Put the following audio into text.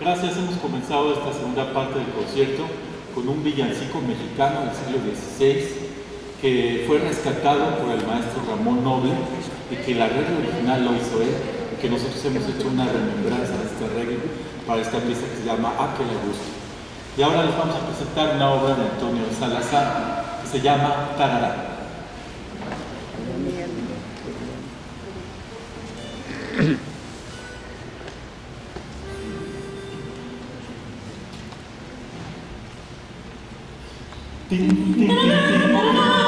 Gracias, hemos comenzado esta segunda parte del concierto con un villancico mexicano del siglo XVI que fue rescatado por el maestro Ramón Noble y que el arreglo original lo hizo él y que nosotros hemos hecho una remembranza de este arreglo para esta pieza que se llama A que le gusta. Y ahora les vamos a presentar una obra de Antonio Salazar que se llama Tarará. 叮叮叮叮叮